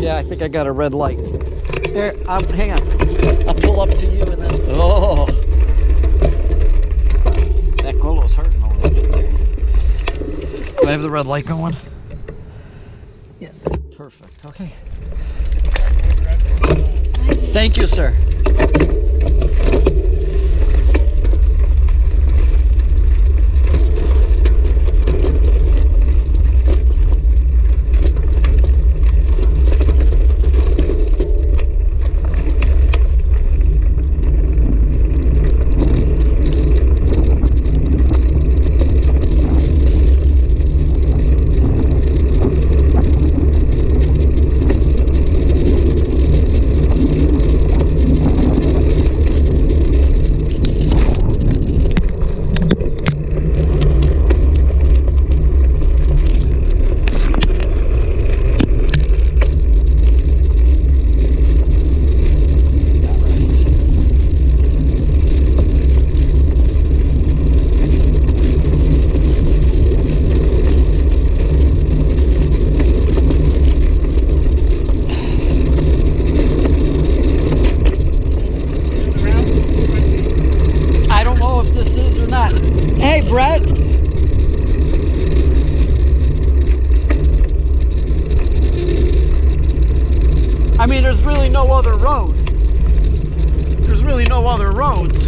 Yeah, I think I got a red light. Here, um, hang on. I'll pull up to you and then. Oh. That Golo's hurting a little bit there. Do I have the red light going? Yes. Perfect. Okay. Thank you, sir. I mean, there's really no other road. There's really no other roads.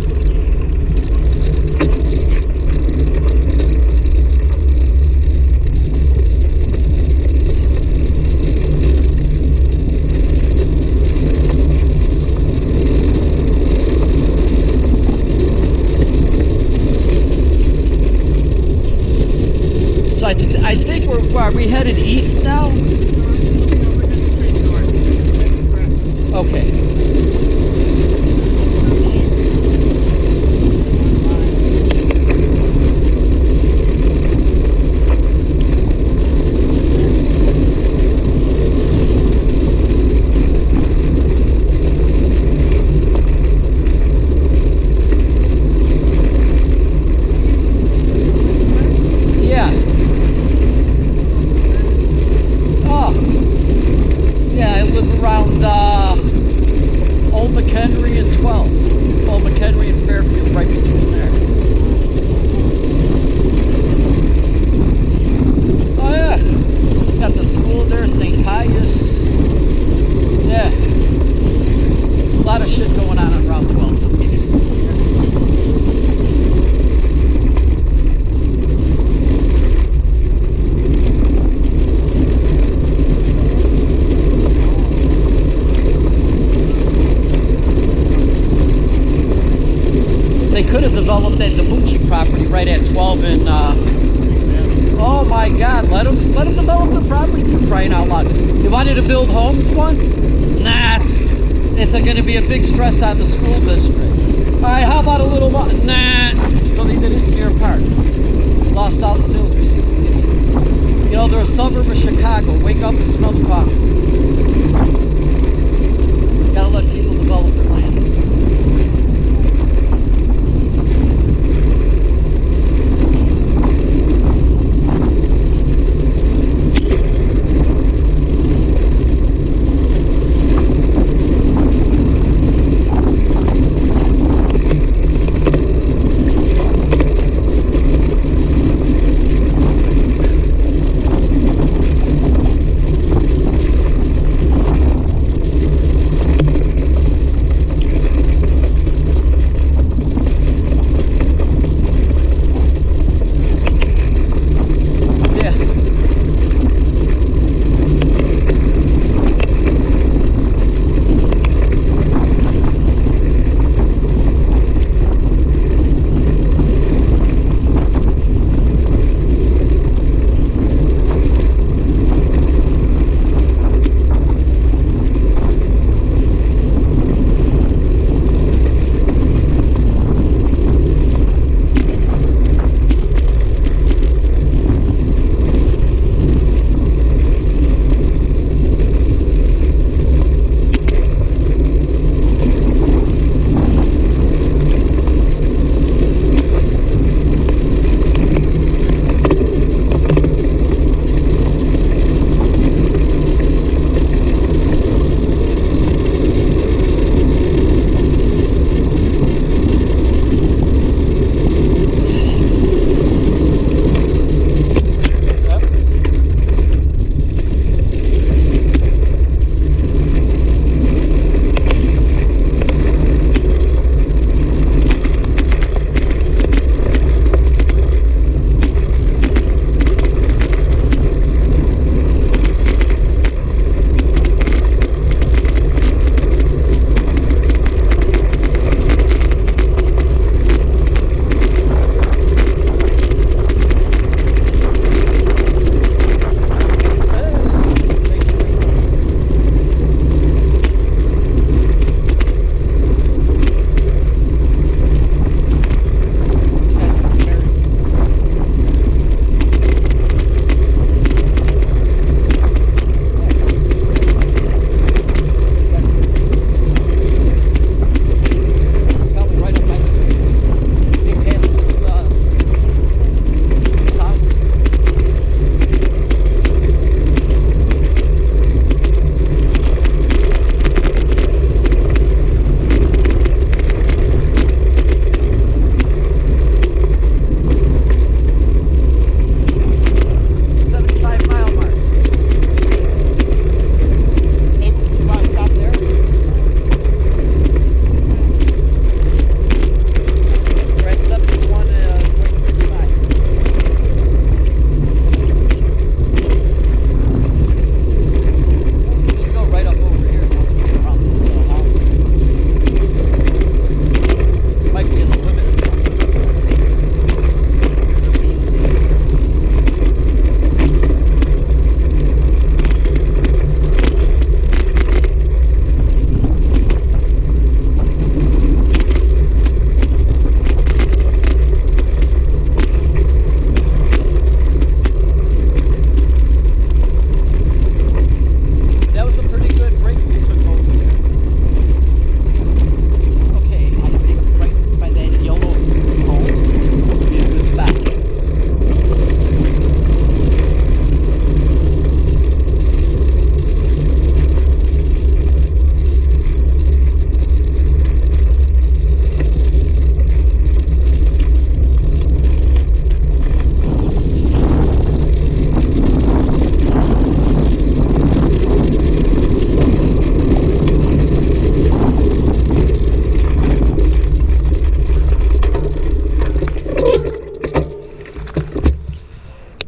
So I, th- I think we're, are we headed east now? Okay. on. Let them, let them develop the property for crying out loud. They wanted to build homes once? Nah, it's going to be a big stress on the school district. All right, how about a little more? Nah. So they did it in Deer Park. Lost all the sales receipts. Idiots. You know, they're a suburb of Chicago. Wake up and smell the coffee. Gotta let people develop their land.